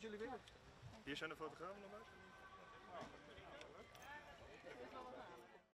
jullie weer. Hier zijn de fotografen nog uit.